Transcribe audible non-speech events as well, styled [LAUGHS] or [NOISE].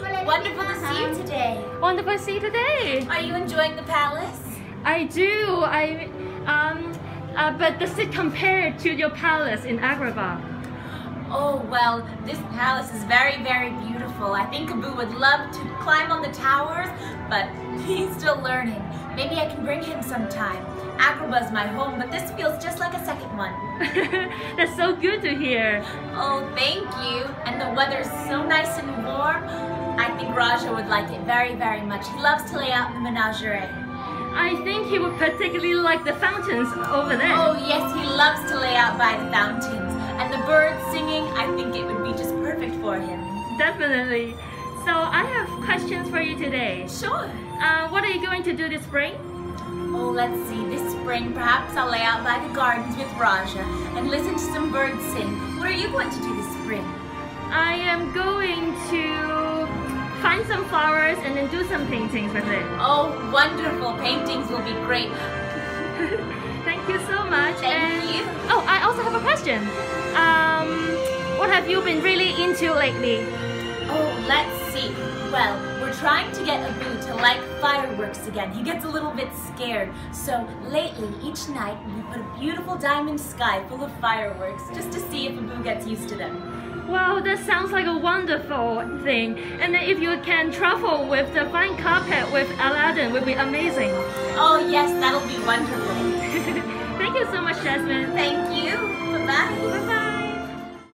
Wonderful to see you today. Wonderful to see you today. Are you enjoying the palace? I do. I um, uh, but does it compare to your palace in Agrabah? Oh, well, this palace is very, very beautiful. I think Abu would love to climb on the towers, but [LAUGHS] he's still learning. Maybe I can bring him sometime. Agrabah's my home, but this feels just like a second one. [LAUGHS] That's so good to hear. Oh, thank you. And the weather's so nice and warm. I think Rajah would like it very, very much. He loves to lay out in the menagerie. I think he would particularly like the fountains over there. Oh, yes, he loves to lay out by the fountains. And the birds singing, I think it would be just perfect for him. Definitely. So I have questions for you today. Sure. Uh, what are you going to do this spring? Oh, let's see. This spring, perhaps I'll lay out by the gardens with Rajah and listen to some birds sing. What are you going to do this spring? I am going to some flowers and then do some paintings with it. Oh, wonderful. Paintings will be great. [LAUGHS] Thank you so much. Thank and, you. Oh, I also have a question. Um, what have you been really into lately? Oh, let's see. Well, we're trying to get Abu to like fireworks again. He gets a little bit scared. So lately, each night, we put a beautiful diamond sky full of fireworks just to see if Abu gets used to them. Wow, that sounds like a wonderful thing. And then if you can travel with the fine carpet with Aladdin, would be amazing. Oh yes, that'll be wonderful. [LAUGHS] Thank you so much, Jasmine. Thank